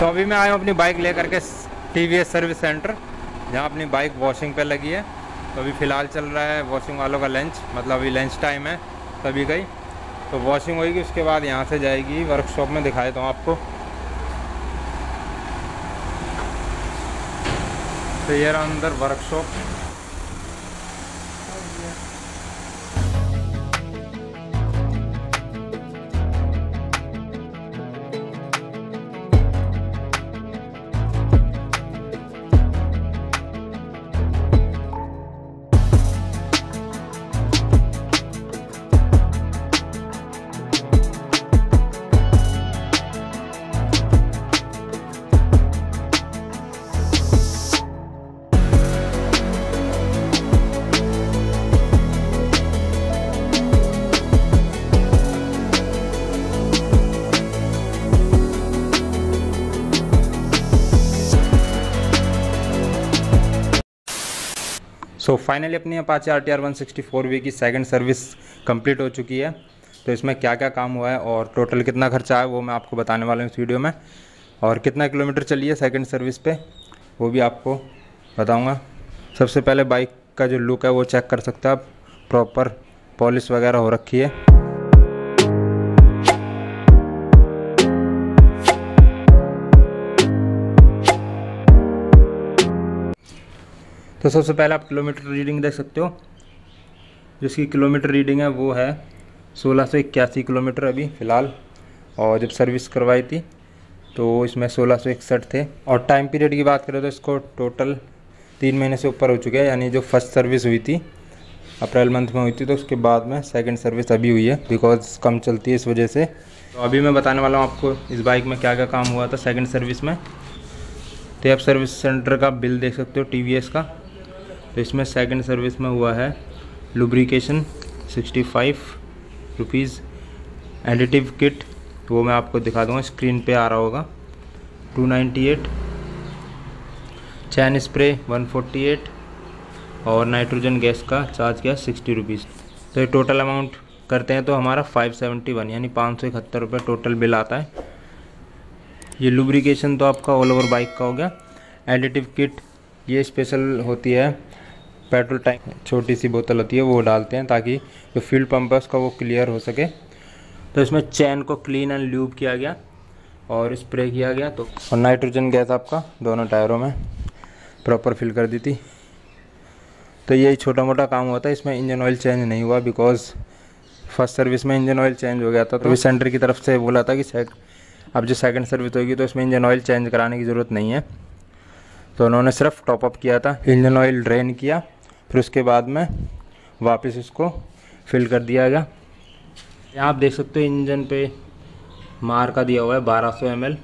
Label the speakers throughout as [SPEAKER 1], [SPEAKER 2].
[SPEAKER 1] तो अभी मैं आया हूँ अपनी बाइक लेकर के टी सर्विस सेंटर जहाँ अपनी बाइक वॉशिंग पे लगी है। तो अभी फ़िलहाल चल रहा है वॉशिंग वालों का लंच मतलब अभी लंच टाइम है, तभी गई। तो वॉशिंग होगी उसके बाद यहाँ से जाएगी वर्कशॉप में दिखाए हूँ आपको। तो ये अंदर वर्कशॉप सो फाइनली अपनी Apache R T R one sixty four V की सेकेंड सर्विस कंप्लीट हो चुकी है। तो इसमें क्या क्या काम हुआ है और टोटल कितना खर्चा है, वो मैं आपको बताने वाला हूँ इस वीडियो में। और कितना किलोमीटर चली है सेकेंड सर्विस पे, वो भी आपको बताऊँगा। सबसे पहले बाइक का जो लुक है, वो चेक कर सकते हैं आप। प्रॉपर पॉलिश वगैरह हो रखी है। तो सबसे पहले आप किलोमीटर रीडिंग देख सकते हो। जिसकी किलोमीटर रीडिंग है वो है सोलह सौ इक्यासी किलोमीटर अभी फ़िलहाल, और जब सर्विस करवाई थी तो इसमें सोलह सौ इकसठ थे। और टाइम पीरियड की बात करें तो इसको टोटल तीन महीने से ऊपर हो चुके हैं, यानी जो फ़र्स्ट सर्विस हुई थी, अप्रैल मंथ में हुई थी तो उसके बाद में सेकंड सर्विस अभी हुई है, बिकॉज़ कम चलती है इस वजह से। तो अभी मैं बताने वाला हूँ आपको इस बाइक में क्या क्या काम हुआ था सेकंड सर्विस में। तो आप सर्विस सेंटर का बिल देख सकते हो, टीवीएस का। तो इसमें सेकंड सर्विस में हुआ है lubrication sixty five rupees additive kit वो मैं आपको दिखा दूँगा स्क्रीन पे आ रहा होगा। Two ninety eight chain spray one forty eight और नाइट्रोजन गैस का चार्ज गया सिक्सटी रुपीज़ तो ये टोटल अमाउंट करते हैं तो हमारा फाइव सेवेंटी वन यानी पाँच सौ इकहत्तर रुपये टोटल बिल आता है। ये लुब्रिकेशन तो आपका ऑल ओवर बाइक का हो गया। एडिटिव किट ये स्पेशल होती है पेट्रोल टैंक छोटी सी बोतल होती है, वो डालते हैं ताकि जो फ्यूल पंप है उसका वो क्लियर हो सके। तो इसमें चैन को क्लीन एंड ल्यूब किया गया और स्प्रे किया गया तो और नाइट्रोजन गैस आपका दोनों टायरों में प्रॉपर फिल कर दी थी। तो यही छोटा मोटा काम हुआ था, इसमें इंजन ऑयल चेंज नहीं हुआ बिकॉज़ फ़र्स्ट सर्विस में इंजन ऑयल चेंज हो गया था। तो सेंटर की तरफ़ से बोला था कि अब जो सेकंड सर्विस होगी तो इसमें इंजन ऑयल चेंज कराने की ज़रूरत नहीं है। तो उन्होंने सिर्फ़ टॉपअप किया था, इंजन ऑयल ड्रेन किया फिर उसके बाद में वापस इसको फिल कर दिया गया। यहाँ आप देख सकते हो इंजन पे मार का दिया हुआ है 1200 सौ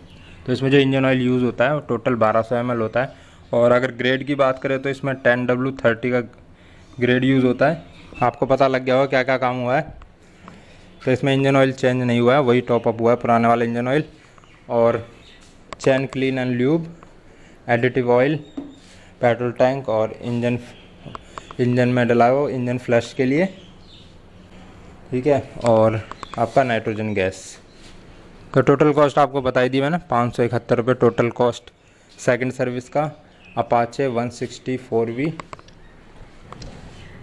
[SPEAKER 1] तो इसमें जो इंजन ऑयल यूज़ होता है, वो टोटल 1200 सौ होता है। और अगर ग्रेड की बात करें तो इसमें 10 डब्ल्यू थर्टी का ग्रेड यूज़ होता है। आपको पता लग गया होगा क्या क्या काम हुआ है। तो इसमें इंजन ऑयल चेंज नहीं हुआ है, वही टॉपअप हुआ है पुराने वाला इंजन ऑयल और chain clean and lube additive oil petrol tank और इंजन इंजन में डलाओ, इंजन फ्लश के लिए। ठीक है, और आपका नाइट्रोजन गैस। तो टोटल कॉस्ट आपको बताई दी मैंने, पाँच सौ इकहत्तर रुपये टोटल कॉस्ट सेकंड सर्विस का Apache one sixty four V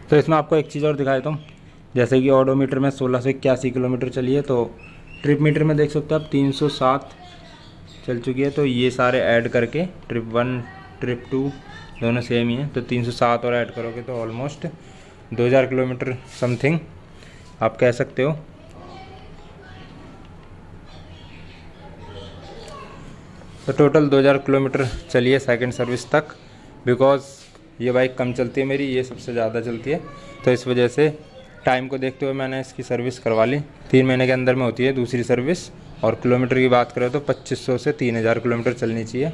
[SPEAKER 1] तो इसमें आपको एक चीज़ और दिखाई दूँ जैसे कि ऑडोमीटर में सोलह सौ इक्यासी किलोमीटर चली है तो ट्रिप मीटर में देख सकते हो आप, तीन सौ सात चल चुकी है। तो ये सारे ऐड करके ट्रिप वन ट्रिप टू दोनों सेम ही हैं। तो 307 और ऐड करोगे तो ऑलमोस्ट 2000 किलोमीटर समथिंग आप कह सकते हो। तो टोटल 2000 किलोमीटर चलिए सेकंड सर्विस तक। बिकॉज़ ये बाइक कम चलती है मेरी, ये सबसे ज़्यादा चलती है। तो इस वजह से टाइम को देखते हुए मैंने इसकी सर्विस करवा ली। तीन महीने के अंदर में होती है दूसरी सर्विस और किलोमीटर की बात करें तो 2500 से 3000 किलोमीटर चलनी चाहिए।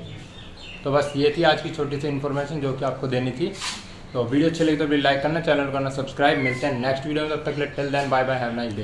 [SPEAKER 1] तो बस ये थी आज की छोटी सी इन्फॉर्मेशन जो कि आपको देनी थी। तो वीडियो अच्छी लगी तो प्लीज़ लाइक करना चैनल करना सब्सक्राइब मिलते हैं नेक्स्ट वीडियो में, तब तक till then bye bye have nice day